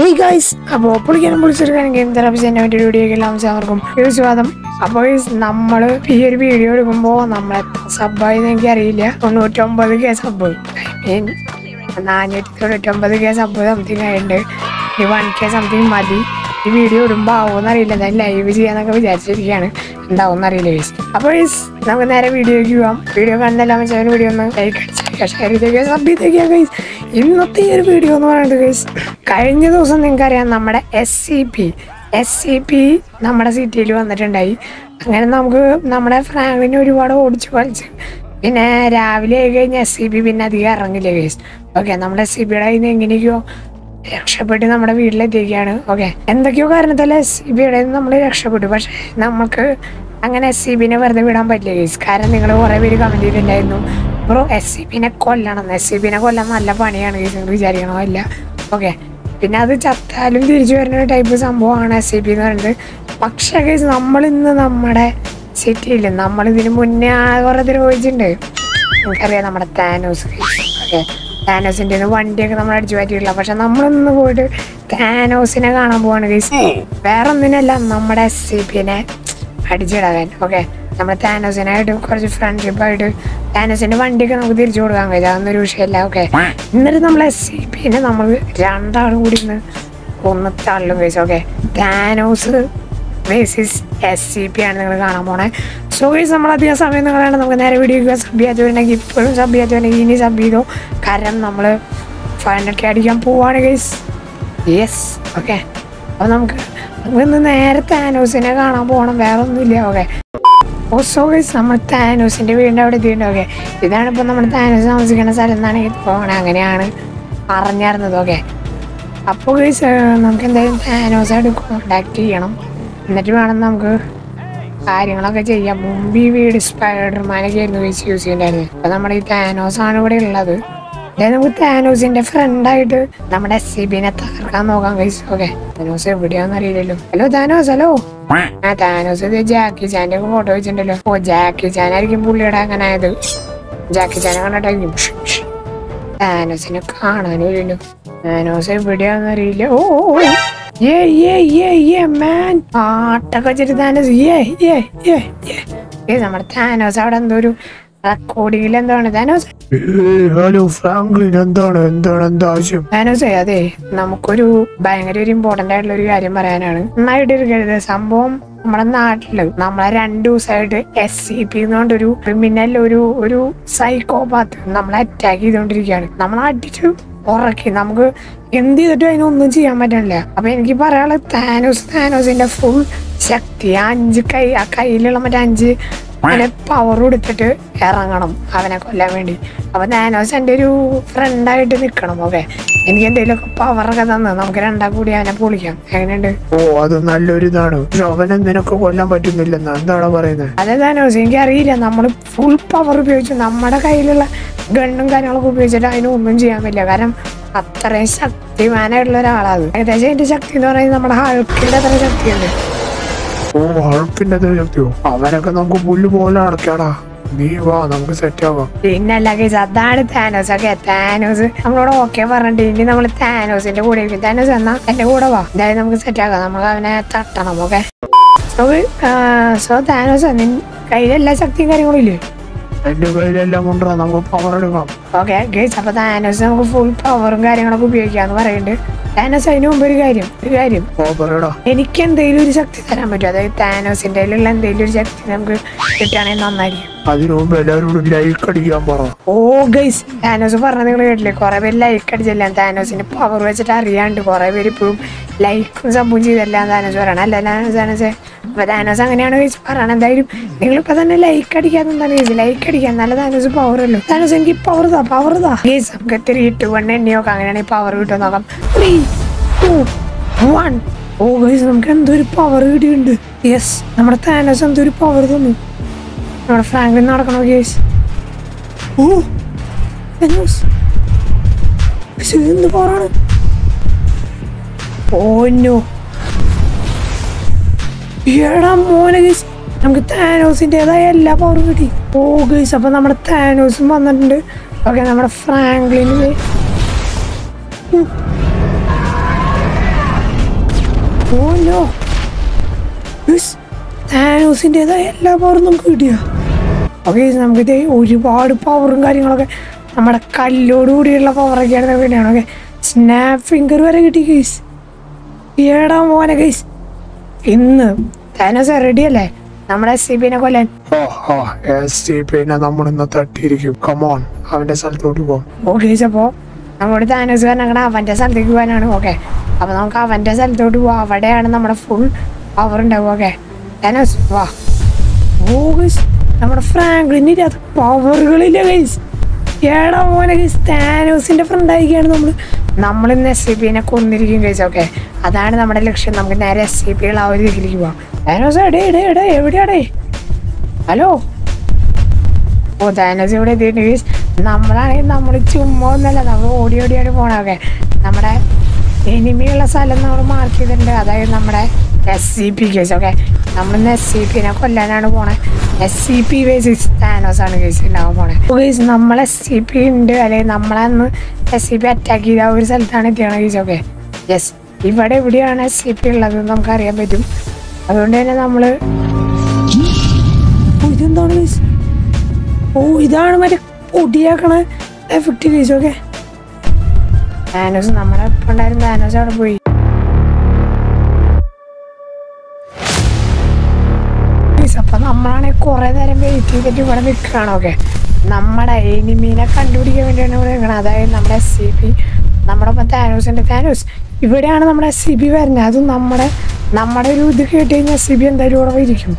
Hey guys അപ്പോൾ പുള്ളിക്കാനും പൊളിച്ചെടുക്കാനും game therapy എന്റെ വേണ്ടി വീഡിയോ എല്ലാം അവർക്കും സ്വാഗതം അപ്പോൾ നമ്മൾ ഈ ഒരു വീഡിയോ എടുക്കുമ്പോൾ നമ്മളെ സബ്ബായി എനിക്ക് അറിയില്ല തൊണ്ണൂറ്റൊമ്പത് കെ സബ് ഐ മീൻ നാനൂറ്റി തൊണ്ണൂറ്റൊമ്പത് കെ സബ് സംതിങ് ആയിട്ടുണ്ട്. ഈ വൺ കെ സംതിങ് മതി. ഈ വീഡിയോ ഇടുമ്പോൾ ആവുമെന്ന് അറിയില്ല ഞാൻ ലൈവ് ചെയ്യാന്നൊക്കെ വിചാരിച്ചിരിക്കുകയാണ് എന്താവും അറിയില്ല ഗൈസ് അപ്പോൾ ഗൈസ് നമുക്ക് നേരെ വീഡിയോയ്ക്ക് പോവാം. വീഡിയോ കാണുന്നതെല്ലാം വെച്ചാൽ വീഡിയോ ഒന്ന് ലൈക്ക് ഷെയർ ഇന്നത്തെ ഈ ഒരു വീഡിയോ എന്ന് പറയുന്നത് കഴിഞ്ഞ ദിവസം നിങ്ങൾക്കറിയാം നമ്മുടെ S C P S C P നമ്മുടെ സിറ്റിയിൽ വന്നിട്ടുണ്ടായി. അങ്ങനെ നമുക്ക് നമ്മുടെ ഫ്രാങ്കിനെ ഒരുപാട് ഓടിച്ച് കളിച്ച്. പിന്നെ രാവിലെ ആയി കഴിഞ്ഞാൽ എസ് സി പി പിന്നെ അധികം ഇറങ്ങില്ല കേസ് ഓക്കെ നമ്മുടെ എസ് സി പിയുടെ കയ്യിൽ നിന്ന് എങ്ങനെയൊക്കെയോ രക്ഷപ്പെട്ട് നമ്മുടെ വീട്ടിലെത്തിയിരിക്കുകയാണ്. ഓക്കെ എന്തൊക്കെയോ കാരണത്താൽ എസ് സി ബിയുടെ നമ്മൾ രക്ഷപ്പെട്ടു. പക്ഷെ നമുക്ക് അങ്ങനെ എസ് സി ബിനെ വെറുതെ വിടാൻ പറ്റില്ല ഗൈസ് കാരണം നിങ്ങൾ കുറേ പേര് കമന്റ് ചെയ്തിട്ടുണ്ടായിരുന്നു. ബ്രോ എസ് സി ബിനെ കൊല്ലണം. എസ് സി ബിനെ കൊല്ലാൻ നല്ല പണിയാണ് ഗൈസ് നിങ്ങൾ വിചാരിക്കണോ? അല്ല. ഓക്കെ പിന്നെ അത് ചത്താലും തിരിച്ചു വരുന്ന ഒരു ടൈപ്പ് സംഭവമാണ് എസ് സി ബി എന്ന് പറയുന്നത്. പക്ഷേ ഗൈസ് നമ്മളിന്ന് നമ്മുടെ സിറ്റിയിൽ നമ്മളിതിന് മുന്നേ കുറേ ദ്രോഹിച്ചിട്ടുണ്ട് എനിക്കറിയാം നമ്മുടെ താനോസ് ഓക്കെ താനോസിന്റെ വണ്ടിയൊക്കെ നമ്മൾ അടിച്ചു പറ്റിയിട്ടില്ല. പക്ഷെ നമ്മളൊന്ന് പോയിട്ട് താനോസിനെ കാണാൻ പോവാണ് ഗൈസ് വേറെ ഒന്നിനല്ല നമ്മുടെ എസ് സി പിന്നെ അടിച്ചിടാൻ. ഓക്കെ നമ്മൾ താനോസിനായിട്ട് കുറച്ച് ഫ്രണ്ട്ഷിപ്പായിട്ട് താനോസിന്റെ വണ്ടിയൊക്കെ നമുക്ക് തിരിച്ചു കൊടുക്കാൻ കഴിയും. അതൊന്നൊരു വിഷയമല്ല. ഓക്കെ എന്നിട്ട് നമ്മൾ എസ് സി പിന്നെ നമ്മൾ രണ്ടാളും കൂടി ഇന്ന് ഒന്ന് തള്ളും കഴിച്ചു okay Thanos versus S C P ആണ് നിങ്ങൾ കാണാൻ പോണേ. സോ ഗൈസ് നമ്മൾ അധികം സമയം നിങ്ങളാണ്. നമുക്ക് നേരെ വീഡിയോ സബ് ചെയ്യാത്തവരുണ്ടെങ്കിൽ ഇപ്പോഴും സബ് ചെയ്യാത്തവരുണ്ടെങ്കിൽ ഇനി സബ് ചെയ്തോ. കാരണം നമ്മൾ ഫൈനൊക്കെ അടിക്കാൻ പോവാണ് ഗൈസ് യെസ് ഓക്കെ അപ്പോൾ നമുക്ക് നമുക്ക് ഇന്ന് നേരെ താനോസിനെ കാണാൻ പോകണം വേറെ ഒന്നുമില്ല ഓക്കെ സോ ഗൈസ് നമ്മൾ താനോസിന്റെ വീടിന്റെ അവിടെ എത്തിയിട്ടുണ്ട്. ഓക്കെ ഇതാണ് ഇപ്പോൾ നമ്മുടെ താനോസ് താമസിക്കുന്ന സ്ഥലം എന്നാണ് പോകണേ അങ്ങനെയാണ് അറിഞ്ഞായിരുന്നത്. ഓക്കെ അപ്പോൾ ഗൈസ് നമുക്ക് എന്തായാലും താനോസായിട്ട് കോണ്ടാക്ട് ചെയ്യണം. എന്നിട്ട് വേണം നമുക്ക് കാര്യങ്ങളൊക്കെ ചെയ്യാം. മുമ്പ് വീട് സ്പൈഡർമാനൊക്കെ ആയിരുന്നു വെച്ച് യൂസ് ചെയ്യണ്ടായിരുന്നു. അപ്പൊ നമ്മുടെ ഈ താനോസ് ആണ് ഇവിടെ ഉള്ളത്. നമുക്ക് താനോസിന്റെ ഫ്രണ്ടായിട്ട് നമ്മുടെ എസ് സി ബിനെ തകർക്കാൻ നോക്കാം ഗൈസ് ഓക്കെ താനോസ് എവിടെയാന്ന് അറിയില്ലല്ലോ. ഹലോ താനോസ് ഹലോ ആ താനോസ് ഇത് ജാക്കി ചാന്റെ ഒക്കെ ഫോട്ടോ വെച്ചിട്ടുണ്ടല്ലോ. ഓ ജാക്കി ചാൻ ആയിരിക്കും പുള്ളിയുടെ അങ്ങനെ ആയത് ജാക്കി ചാനെ കണ്ടിട്ടായിരിക്കും താനോസിനെ കാണാനും ഇല്ലല്ലോ. താനോസ് എവിടെയാന്ന് അറിയില്ല. ഓ ഓ. ഓ yeah, yeah, yeah, man. പാട്ടൊക്കെ വെച്ചിട്ട് താനോസ് ഏ ഏ ഏ ഏ നമ്മുടെ താനോസ് അവിടെ എന്തോ ഒരു റെക്കോർഡിങ്ങിൽ എന്താണ്? താനോസ് ഹലോ ഫ്രാങ്ക്ലിൻ എന്താണ്? എന്താണ്? എന്താ ആവശ്യം? താനോസേ അതെ നമുക്കൊരു ഭയങ്കര ഒരു ഇമ്പോർട്ടന്റ് ആയിട്ടുള്ള ഒരു കാര്യം പറയാനാണ്. നന്നായിട്ട് ഇരിക്കരുത് സംഭവം നമ്മുടെ നാട്ടിൽ നമ്മളെ രണ്ടു ദിവസമായിട്ട് എസ് സി പി ക്രിമിനൽ ഒരു ഒരു സൈക്കോപാത്ത് നമ്മളെ അറ്റാക്ക് ചെയ്തുകൊണ്ടിരിക്കുകയാണ്. നമ്മളെ അടിച്ചു ഉറക്കി. നമുക്ക് എന്ത് ചെയ്തിട്ടും അതിനൊന്നും ചെയ്യാൻ പറ്റണില്ല. അപ്പൊ എനിക്ക് പറയാനുള്ള താനോസ് താനോസിന്റെ ഫുൾ ശക്തി. ആ അഞ്ച് കൈ ആ കയ്യിലുള്ള മറ്റേ അഞ്ച് അവനെ പവർ കൊടുത്തിട്ട് ഇറങ്ങണം അവനെ കൊല്ലാൻ വേണ്ടി. അപ്പൊ നാനോസ് എന്റെ ഒരു ഫ്രണ്ടായിട്ട് നിക്കണം ഓക്കെ എനിക്ക് എന്തെങ്കിലുമൊക്കെ പവറൊക്കെ തന്ന നമുക്ക് രണ്ടാ കൂടി അവനെ പൊളിക്കാം. എങ്ങനെയുണ്ട്? ഓ അത് നല്ലൊരു ഇതാണ്. അവൻ അവനെ നിനക്ക് കൊല്ലാൻ പറ്റുന്നില്ലെന്ന്? എന്താണ് പറയുന്നത് അതെ നാനോസ് എനിക്ക് അറിയില്ല നമ്മൾ ഫുൾ പവർ ഉപയോഗിച്ച് നമ്മുടെ കയ്യിലുള്ള ഗണ്ണും കാര്യങ്ങളൊക്കെ ഉപയോഗിച്ചിട്ട് അതിനൊന്നും ചെയ്യാൻ പറ്റില്ല. കാരണം അത്രയും ശക്തിമാനായിട്ടുള്ള ഒരാളാണ് ഏകദേശം എന്റെ ശക്തി എന്ന് പറയുന്നത് നമ്മുടെ ഹൾക്കിന്റെ അത്ര ശക്തിയുണ്ട് ഓ ഹൾക്കിന്റെ അത്ര ശക്തിയോ? അവനൊക്കെ നമുക്ക് പുല്ല് പോലെ അടക്കാടാ നീ വാ നമുക്ക് സെറ്റ് ആവാം. പിന്നല്ല ലഗേജ് അതാണ് താനോസ് ഒക്കെ. താനോസ് നമ്മളോട് ഓക്കെ പറഞ്ഞിട്ട് ഇനി നമ്മൾ താനോസിന്റെ കൂടെ താനോസ് എന്നാ എന്റെ കൂടെ വാ. എന്തായാലും നമുക്ക് സെറ്റ് ആക്കാം. നമ്മൾ അവനെ തട്ടണം ഓക്കെ സോ സോ താനോസ് നിൻ കയ്യിലെല്ലാ ശക്തിയും കാര്യങ്ങളും ഇല്ലേ? എന്റെ കയ്യിലെല്ലാം ഉണ്ടാ നമുക്ക് പവർ എടുക്കാം. ഓക്കെ ഗൈസ് അപ്പൊ താനസ് നമുക്ക് ഫുൾ പവറും കാര്യങ്ങളൊക്കെ ഉപയോഗിക്കാന്ന് പറയുന്നുണ്ട് താനസ് അതിന് മുമ്പ് ഒരു കാര്യം ഒരു കാര്യം. എനിക്ക് എന്തെങ്കിലും ഒരു ശക്തി തരാൻ പറ്റും അതായത് താനോസിന്റെ ഉള്ള എന്തെങ്കിലും ഒരു ശക്തി നമുക്ക് കിട്ടുകയാണെങ്കിൽ നന്നായിരിക്കും. അതിനു മുമ്പ് എല്ലാവരോടും ലൈക്ക് അടിക്കാൻ പറ. ഓ ഗൈസ് താനോസ് പറഞ്ഞ നിങ്ങൾ കേട്ടില്ലേ? കുറെ പേര് ലൈക്ക് അടിച്ചില്ല? താനോസിന്റെ പവർ വെച്ചിട്ട് അറിയാണ്ട് കുറെ പേര് ഇപ്പോഴും ലൈക്കും സംഭവം ചെയ്തല്ല താനോസ് പറയണം? അല്ല താനോസ് താനോസ് അപ്പൊ താനോസ് അങ്ങനെയാണ് ഗൈസ് പറയണം എന്തായാലും നിങ്ങളിപ്പോ തന്നെ ലൈക്ക് അടിക്കാതെ എന്താണ് ഗൈസ് ലൈക്ക് അടിക്കാൻ നല്ല താനോസ് പവർ അല്ലോ? താനോസ് എനിക്ക് പവർ താ പവർ താ ഗൈസ് നമുക്ക് ഇത്തിരി ഇട്ട് വൺ എണ്ണി നോക്കാം അങ്ങനെയാണെങ്കിൽ പവർ കിട്ടും നോക്കാം. ത്രീ ടു വൺ ഓ ഗൈസ് നമുക്ക് എന്തൊരു പവർ കിട്ടിയിട്ടുണ്ട്. യെസ് നമ്മുടെ താനോസ് ഒരു പവർ തന്നു. നമ്മുടെ ഫ്രാങ്ക്ലിൻ നടക്കണോ ഗേസ് ഓ ഇതെന്ത് പവറാണ് നോ എടാ മോനെ ഗൈസ് നമുക്ക് താനോസിന്റെതായ എല്ലാ പവറും കിട്ടി. ഓ ഗൈസ് അപ്പൊ നമ്മുടെ താനോസും വന്നിട്ടുണ്ട്. ഓക്കെ നമ്മുടെ ഫ്രാങ്ക്ലിന് ഓ താനൂസിന്റെതായ എല്ലാ പവറും നമുക്ക് കിട്ടിയ. ഓക്കെ നമുക്ക് ഇതേ ഒരുപാട് പവറും കാര്യങ്ങളൊക്കെ നമ്മുടെ കല്ലോട് കൂടിയുള്ള പവറൊക്കെയാണ് നമുക്ക് കിട്ടിയാണ് ഓക്കെ സ്നാപ്പ് ഫിംഗർ വരെ കിട്ടി കേസ് ഏടാ മോനെ കേസ് ഇന്ന് താനോസ് റെഡി അല്ലേ? നമ്മുടെ എസ് സി ബിനെ കൊല്ലാൻ എസ് സി പിന്നെ നമ്മൾ ഇന്ന് തട്ടിയിരിക്കും. കമോൺ അവന്റെ സ്ഥലത്തോട്ട് പോകും നമ്മുടെ താനോസ് കാരണം അവന്റെ സ്ഥലത്തേക്ക് പോകാനാണ്. ഓക്കെ. അപ്പൊ നമുക്ക് അവന്റെ സ്ഥലത്തോട്ട് പോവാം. അവിടെയാണ് നമ്മുടെ ഫുൾ പവർ ഉണ്ടാവുക. ഓക്കെ. താനോസ് വാ. നമ്മുടെ ഇല്ലാത്ത പവറുകളില്ല ഗൈസ് ഏടാ മോനെ ഗൈസ് താനോസിന്റെ ഫ്രണ്ട് ആയിരിക്കുകയാണ് നമ്മൾ നമ്മൾ ഇന്ന് എസ് സി പിനെ കൊന്നിരിക്കും ഗൈസ് ഓക്കെ. അതാണ് നമ്മുടെ ലക്ഷ്യം. നമുക്ക് നേരെ എസ് സി പികൾ ആ ഒരു രീതിയിലേക്ക് പോവാം. താനോസ് എടേ എടേ എടേ എവിടെയാടേ ഹലോ? ഓ താനോസ് ഇവിടെ എത്തിയിട്ട് ഗൈസ് നമ്മളാണെങ്കിൽ നമ്മൾ ചുമ്മാ ഒന്നല്ല നമ്മൾ ഓടി ഓടിയാണ് പോണൊക്കെ നമ്മുടെ എനിമിയുള്ള സ്ഥലം നമ്മൾ മാർക്ക് ചെയ്തിട്ടുണ്ട്. അതായത് നമ്മുടെ S C P case okay നമ്മളിന്ന് എസ് സി പിന്നെ കൊല്ലാനാണ് പോണേ. S C P versus Thanos ആണ് കേസ് ഉണ്ടാവാൻ പോണേ. കേസ് നമ്മൾ എസ് സി പി ഉണ്ട്. അല്ലെങ്കിൽ നമ്മളന്ന് എസ് സി പി അറ്റാക്ക് ചെയ്ത ഒരു സ്ഥലത്താണ് എത്തിയാണ് കേസ് ഓക്കെ യെസ് ഇവിടെ എവിടെയാണ് എസ് സി പി ഉള്ളത് നമുക്ക് അറിയാൻ പറ്റും. അതുകൊണ്ട് തന്നെ നമ്മൾ ഇതെന്താണ് കേസ് ഓ ഇതാണ് മറ്റേ പൊടിയാക്കണ എഫക്റ്റ് ഫീസ് ഓക്കെ താനോസ് നമ്മളെ ഉണ്ടായിരുന്ന? താനോസ് അവിടെ പോയി. അപ്പൊ നമ്മളാണെങ്കിൽ കുറെ നേരം വെയിറ്റ് ചെയ്തിട്ട് ഇവിടെ നിൽക്കുകയാണ് ഓക്കെ നമ്മുടെ എനിമീനെ കണ്ടുപിടിക്കാൻ വേണ്ടിയാണ് ഇവിടെ നിൽക്കുന്നത് അതായത് നമ്മുടെ എസ് സി പി നമ്മുടെ ഇപ്പം താനോസിന്റെ താനോസ് ഇവിടെയാണ് നമ്മുടെ എസ് സി ബി വരുന്നത്. അതും നമ്മുടെ നമ്മുടെ ഒരു ഇത് കേട്ട് കഴിഞ്ഞാൽ സിബി എന്തായാലും ഉറവായിരിക്കും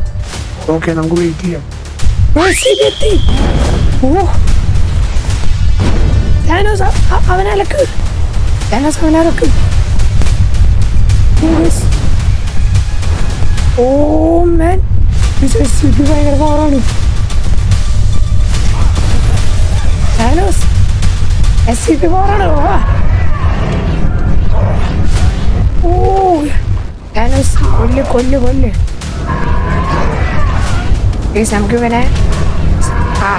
ഓക്കെ നമുക്ക് വെയിറ്റ് ചെയ്യാം. എത്തി. ഓ. താനോസ് അവനലക്ക് താനോസ് അവനലക്ക് oh man S C B ഭയങ്കര പവറാണ് താനോസ് എസ് സി ബി പവറാണ് ഓ. താനോസ് കൊല്ല് കൊല്ല് കൊല്ല്. Guys, നമുക്ക് ഇവനെ ആ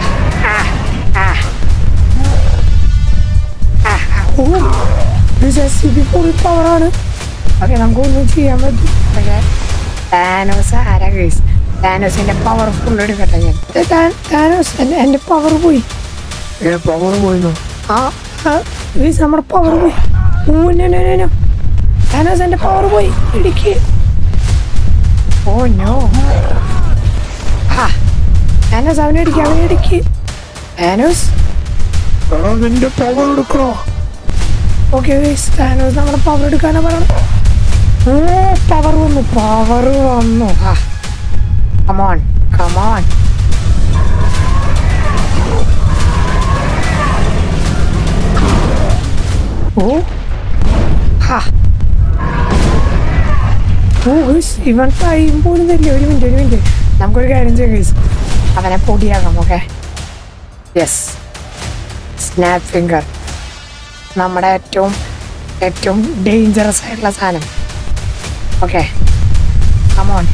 ആ. ആ. ഓ പവറാണ് ഓക്കെ നമുക്കൊന്നും ചെയ്യാൻ പറ്റും. പക്ഷേ താനോസ് ആരാ ഗൈസ് താനോസിന്റെ പവർ ഫുൾ എടുക്കട്ടെ ഞാൻ. താനോസ് എന്റെ പവർ പോയി. പവർ പോയിന്നോ? ആ നമ്മുടെ പവർ പോയി. ഓ no no no, no Thanos എന്റെ പവർ പോയി. ഇടിക്ക്. ഓ നോ ആ താനോസ് അവനെ ഇടിക്ക് അവനെ ഇടിക്ക്. താനോസ് എടാ നിന്റെ പവർ എടുക്കണോ? ഓക്കെ താനോസ് നമ്മുടെ പവർ എടുക്കാനാ പറയണം. ഓ പവർ വന്നു പവർ വന്നു. ആ കമോൺ കമോൺ ഓ. ഹാ. ഇവൻ ഒരു നമുക്കൊരു കാര്യം ചെയ്യാം അവനെ പൊടിയാക്കാം ഓക്കെ യെസ് സ്നാപ്പ് ഫിംഗർ നമ്മുടെ ഏറ്റവും ഏറ്റവും ഡേഞ്ചറസ് ആയിട്ടുള്ള സാധനം. ഓക്കെ കമോൺ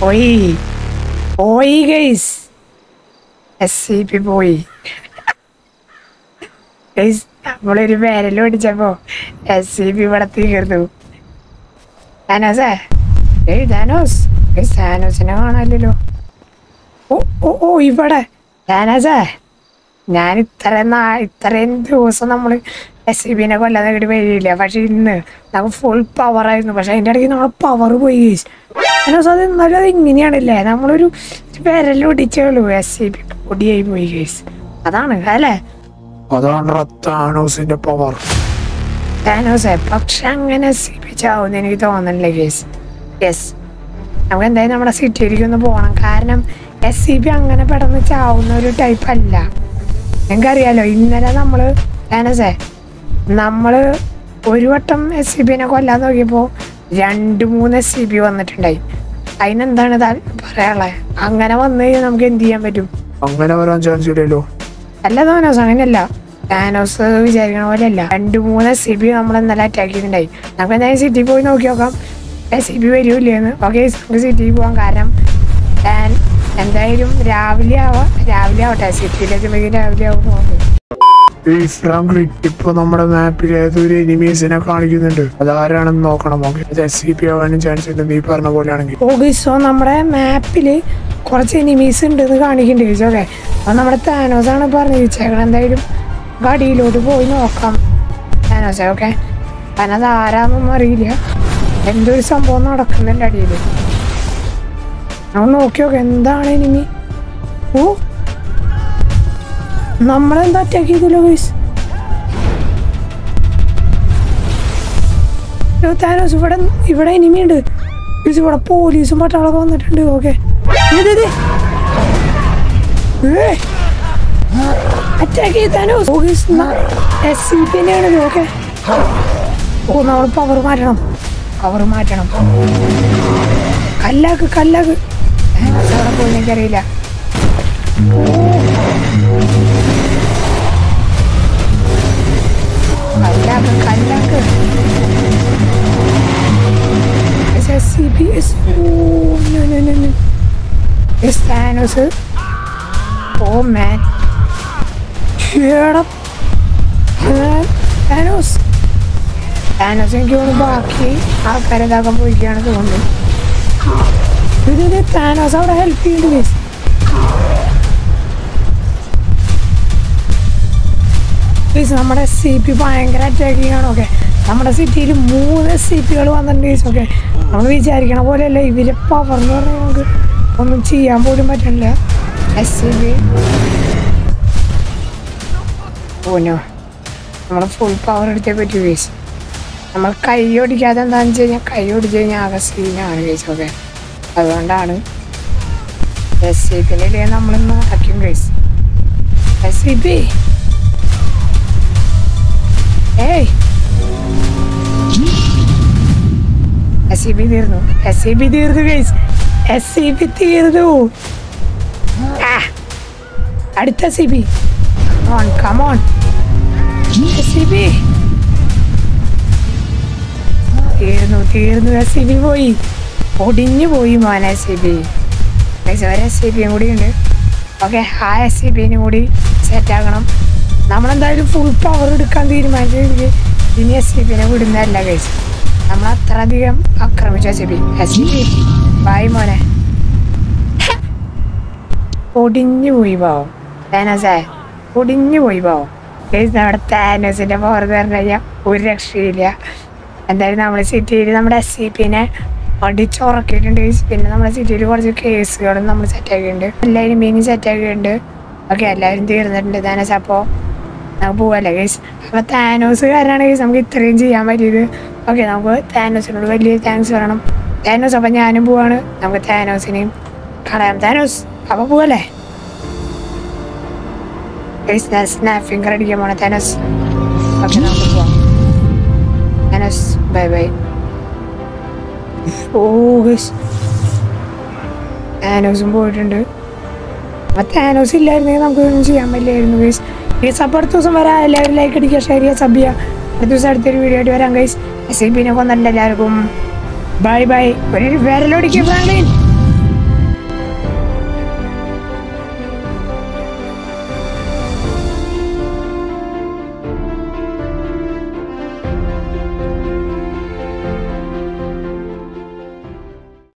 പോയി. പോയി ഗൈസ് എസ് സി പി പോയി. ഗൈസ് നമ്മളൊരു വിരൽ പിടിച്ചപ്പോ എസ് സി പി ഇവിടെ തീർന്നു. താനോസേ ഏയ് താനോസ് ഏയ് താനോസിനെ കാണാനില്ലല്ലോ. ഓ ഓ ഓ ഇവിടെ. താനോസേ ഞാൻ ഇത്ര നാ ഇത്രയും ദിവസം നമ്മൾ എസ് ഇ ബിനെ കൊല്ലാതെ കിട്ടി വരില്ല പക്ഷെ ഇന്ന് നമുക്ക് ഫുൾ പവർ ആയിരുന്നു. പക്ഷെ അതിന്റെ ഇടയ്ക്ക് നമ്മളെ പവർ പോയി. താനോസ് അത് എന്നാലും അത് ഇങ്ങനെയാണല്ലേ? നമ്മളൊരു വിരലൊടിച്ചേ ഉള്ളൂ എസ് ഇ ബി പൊടിയായി പോയി കേസ് അതാണ് അല്ലേ? അതാണ് താനോസിന്റെ പവർ താനോസേ പക്ഷെ അങ്ങനെ സിപ്പിച്ചാവുന്ന എനിക്ക് തോന്നണില്ല കേസ് യെസ് നമുക്ക് എന്തായാലും നമ്മുടെ സിറ്റിയിലേക്ക് ഒന്ന് പോകണം കാരണം എസ് സി ബി അങ്ങനെ പെട്ടെന്ന് ചാവുന്ന ഒരു ടൈപ്പ് അല്ല. നിങ്ങൾക്കറിയാലോ ഇന്നലെ നമ്മൾ ഞാനസേ നമ്മൾ ഒരു വട്ടം എസ് സി ബിനെ കൊല്ലാൻ നോക്കിയപ്പോ രണ്ട് മൂന്ന് എസ് സി ബി വന്നിട്ടുണ്ടായി. അതിനെന്താണ് പറയാനുള്ളത് അങ്ങനെ വന്നു കഴിഞ്ഞാൽ നമുക്ക് എന്ത് ചെയ്യാൻ പറ്റും? അങ്ങനെ വരാൻ ചാൻസ് ഇല്ലല്ലോ. അല്ല തോനോസ് അങ്ങനെയല്ല. താനോസ് വിചാരിക്കണ പോലെ അല്ല രണ്ട് മൂന്ന് സി ബി നമ്മൾ ഇന്നലെ അറ്റാക്ക് ചെയ്തിട്ടുണ്ടായി. നമുക്ക് എന്തായാലും സിറ്റി പോയി നോക്കി നോക്കാം. എസ് സി ബി വരൂല്ലേന്ന് ഓക്കെ നമുക്ക് സിറ്റിയിൽ പോകാൻ കാരണം എന്തായാലും രാവിലെ ആവാം. രാവിലെ ആവട്ടെ. സിറ്റിയിലെത്തുമ്പോഴേക്കും രാവിലെ ആവും പോകുന്നത് ഇപ്പൊ നമ്മുടെ മാപ്പിൽ ഏതൊരു എനിമീസിനെ കാണിക്കുന്നുണ്ട്. അതാരാണെന്ന് നോക്കണം. ഓക്കെ. എസ് സി പി ആവാനും ചാൻസ് ഉണ്ട്. നീ പറഞ്ഞ പോലെയാണെങ്കിൽ. ഓക്കെ സോ നമ്മുടെ മാപ്പിൽ കുറച്ച് എനിമീസ് ഉണ്ടെന്ന് കാണിക്കുന്നുണ്ട് ചോദിച്ചു ഓക്കെ. അപ്പോൾ നമ്മുടെ താനോസ് ആണ് പറഞ്ഞിരിച്ചേക്കണം എന്തായാലും ഗടിയിലോട്ട് പോയി നോക്കാം. Thanos okay. കാരണം അത് ആരാന്നൊന്നും അറിയില്ല. എന്തൊരു സംഭവം നടക്കുന്നുണ്ട് അടിയിൽ നമ്മൾ നോക്കി നോക്കാം എന്താണ് എനിമി ഓ? നമ്മളെന്താ അറ്റാക്ക് ചെയ്തല്ലോ ഗൈസ് താനോസ് ഇവിടെ ഇവിടെ ഇനിമിയുണ്ട് ഗൈസ് ഇവിടെ പോലീസും പട്ടാളൊക്കെ വന്നിട്ടുണ്ട്. ഓക്കെ അറ്റാക്ക് ചെയ്താനോ എസ് സി പി തന്നെയാണ് ഓക്കെ ഓ നമ്മൾ പവർ മാറ്റണം. പവർ മാറ്റണം. കല്ലാക്ക് കല്ലാക്ക്. അവിടെ പോയി എനിക്കറിയില്ല കല്ലാക്ക് കല്ലാക്ക് SCP oh man Thanos Thanos എനിക്ക് തോന്നുന്നു ബാക്കി ആൾക്കാരെ ഇതാക്കാൻ പോയിക്കാണ് തോന്നുന്നു. ഇത് ഇത് താനോസ് അവിടെ ഹെൽപ്പ് ചെയ്യുന്നുണ്ട്. Guys, നമ്മുടെ സി പി ഭയങ്കര അറ്റാക്കിങ് ആണ് ഓക്കെ നമ്മുടെ സിറ്റിയിൽ മൂന്ന് സി പികൾ വന്നിട്ടുണ്ട് ഓക്കെ നമ്മൾ വിചാരിക്കണ പോലെയല്ല ഇവരെ പവർ എന്ന് പറഞ്ഞാൽ നമുക്ക് ഒന്നും ചെയ്യാൻ പോലും പറ്റണില്ല. എസ് ബി ഓനോ നമ്മൾ ഫുൾ പവർ എടുത്തേ പറ്റൂ കേസ് നമ്മൾ കൈ ഓടിക്കാതെ എന്താണെന്ന് വെച്ച് കഴിഞ്ഞാൽ കൈ ഓടിച്ചു കഴിഞ്ഞാൽ ആകെ സീനാണ് കേസ് ഓക്കെ അതുകൊണ്ടാണ് പിയിലെ നമ്മളിന്ന് അടയ്ക്കും കേസ് എസ് ഏയ്. എസ് ഇ ബി തീർന്നു. എസ് ഇ ബി തീർന്നു ഗൈസ് എസ് ഇ ബി തീർന്നു. അടുത്ത C B on come on S E B തീർന്നു തീർന്നു. എസ് ഇ ബി പോയി. ഒടിഞ്ഞു പോയി മോൻ എസ് സി ബി ഒരു എസ് സി ബിയും കൂടി ഉണ്ട് ഓക്കെ ആ എസ് സി ബിനും കൂടി സെറ്റ് ആക്കണം. നമ്മളെന്തായാലും ഫുൾ പവർ എടുക്കാൻ തീരുമാനിച്ചു ഇനി എസ് സി ബിനെ വിടുന്നതല്ല കഴിച്ച് നമ്മൾ അത്രയധികം ആക്രമിച്ചു S C B S C B bye മോനെ. ഒടിഞ്ഞു പോയി പാവം. താനസേ ഒടിഞ്ഞു പോയി പാവം. നമ്മുടെ താനസിന്റെ പവർ കഴിഞ്ഞാൽ ഒരു രക്ഷയില്ല. എന്തായാലും നമ്മൾ സിറ്റിയിൽ നമ്മുടെ എസ് സി പിന്നെ അടിച്ചുറക്കിയിട്ടുണ്ട് പിന്നെ നമ്മുടെ സിറ്റിയിൽ കുറച്ച് കേസുകളും നമ്മൾ സെറ്റ് ആക്കിയിട്ടുണ്ട്. എല്ലാവരും മീനും സെറ്റ് ആക്കിയിട്ടുണ്ട്. ഓക്കെ എല്ലാവരും തീർന്നിട്ടുണ്ട് താനസ് അപ്പോൾ നമുക്ക് പോവല്ലേ കേസ് അപ്പോൾ താനോസ് കാരണമാണ് കേസ് നമുക്ക് ഇത്രയും ചെയ്യാൻ പറ്റിയത്. ഓക്കെ നമുക്ക് താനോസിനോട് വലിയ താങ്ക്സ് പറയണം. താനോസ് അപ്പം ഞാനും പോവാണ്. നമുക്ക് താനോസിനെയും കളയാം. താനോസ് അപ്പോൾ പോവല്ലേ? കേസ് ഞാൻ സ്നാപ്പ് ഫിംഗർ അടിക്കാൻ പോണേ. താനോസ് ഓക്കെ നമുക്ക് പോവാം. താനോസ് ബൈ ബൈ ഗൈസ് താനോസും പോയിട്ടുണ്ട്. മറ്റേ താനോസ് ഇല്ലായിരുന്നെങ്കിൽ നമുക്ക് ഒന്നും ചെയ്യാൻ പറ്റില്ലായിരുന്നു ഗൈസ് ഈ സബ് അടുത്ത ദിവസം വരാം എല്ലാവരും ലൈക്ക് അടിക്കുക ഷെയർ ചെയ്യുക സബ് ചെയ്യുക. അടുത്ത ദിവസം അടുത്തൊരു വീഡിയോ ആയിട്ട് വരാം ഗൈസ് എസ് ഐ പിന്നെ കൊന്നിട്ടുണ്ട് എല്ലാവർക്കും. ബൈ ബൈ ഒരു വിരലൊടിക്കുക ഫ്രാങ്ക്ലിൻ